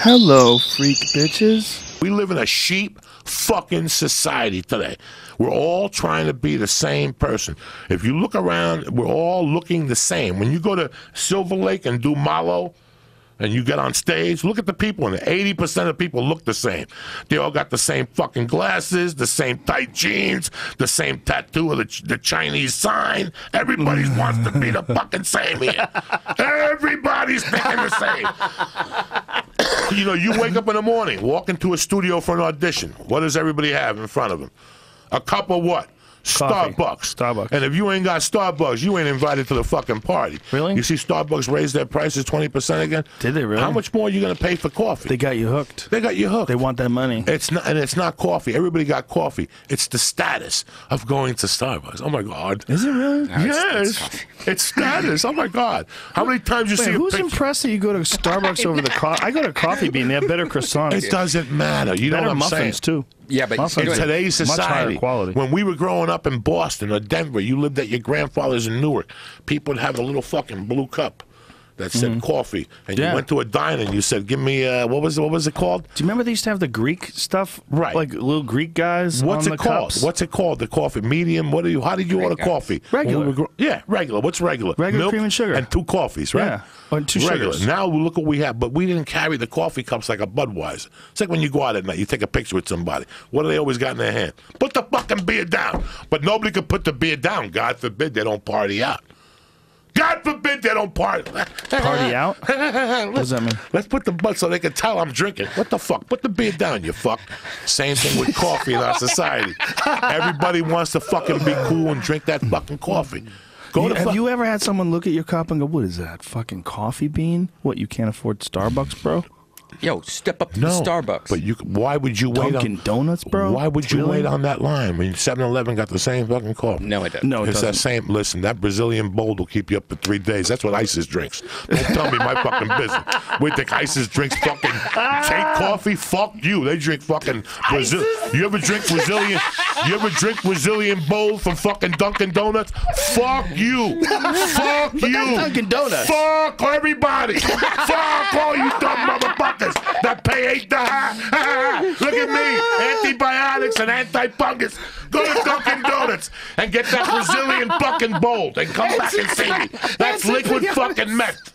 Hello, freak bitches. We live in a sheep fucking society today. We're all trying to be the same person. If you look around, we're all looking the same. When you go to Silver Lake and do Malo, and you get on stage, look at the people, and 80% of people look the same. They all got the same fucking glasses, the same tight jeans, the same tattoo of the, the Chinese sign. Everybody wants to be the fucking same here. Everybody's same. you know, you wake up in the morning, walk into a studio for an audition. What does everybody have in front of them? A cup of what? Coffee. Starbucks. Starbucks. And if you ain't got Starbucks, you ain't invited to the fucking party. Really? You see Starbucks raise their prices 20% again? Did they really? How much more are you going to pay for coffee? They got you hooked. They got you hooked. They want that money. It's not, and it's not coffee. Everybody got coffee. It's the status of going to Starbucks. Oh my God! Is it really? yes, it's, status. Oh my God! How many times you Wait, see a who's picture? impressed that you go to Starbucks over the coffee? I go to Coffee Bean. They have better croissants. It doesn't matter. You know better what I'm muffins saying? too. Yeah, but Muffins In today's society, quality. when we were growing up in Boston or Denver, you lived at your grandfather's in Newark. People would have a little fucking blue cup that said coffee, and Mm-hmm. Yeah. you went to a diner and you said, "Give me uh, what was it, what was it called? Do you remember they used to have the Greek stuff? Right. Like little Greek guys. What's it called? Cups? What's it called? The coffee medium? What do you? How did you order coffee? Regular. We gro- yeah, regular. What's regular? Regular Milk cream and sugar. and two coffees, right? Yeah. Or two regular. sugars. Now look what we have, but we didn't carry the coffee cups like a Budweiser. It's like when you go out at night, you take a picture with somebody. What do they always got in their hand? Put the fucking beer down. But nobody could put the beer down. God forbid they don't party out. God forbid they don't party. Party out? what does that mean? Let's put the butt so they can tell I'm drinking. What the fuck? Put the beer down, you fuck. Same thing with coffee in our society. Everybody wants to fucking be cool and drink that fucking coffee. Go You- have you ever had someone look at your cup and go, "What is that? Fucking coffee bean? What? You can't afford Starbucks, bro? Yo, step up to no, the Starbucks. But you, why would you wait Dunkin' on Donuts, bro? Why would you Really? wait on that line when 7-Eleven got the same fucking coffee? no, it doesn't. No, it it's that doesn't. same. Listen, that Brazilian bold will keep you up for three days. That's what ISIS drinks. Don't tell me my fucking business. We think ISIS drinks fucking take coffee. Fuck you. They drink fucking Brazil. You ever drink Brazilian? You ever drink Brazilian bold from fucking Dunkin' Donuts? Fuck you. Fuck you. Dunkin' Donuts. Fuck everybody. Fuck all you dumb motherfuckers that pay eight dollars. Look at me, antibiotics and anti-fungus. Go to Dunkin' Donuts and get that Brazilian fucking bold and come back and see me. That's liquid fucking meth.